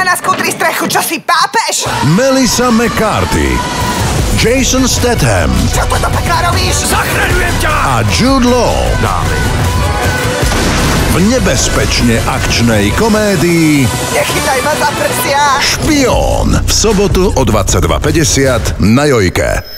má na skutri strechu, čo si pápeš? Melissa McCarthy Jason Statham Čo to do pekla robíš? Zachraňujem ťa! A Jude Law Dámy v nebezpečne akčnej komédii Nechytaj ma za prsia! Špión v sobotu o 22.50 na Jojke.